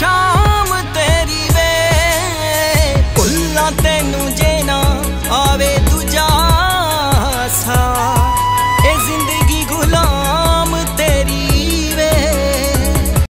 ਸ਼ਾਮ ਤੇਰੀ ਵੇ। ਕੁੱਲਾ ਤੈਨੂੰ ਜੇ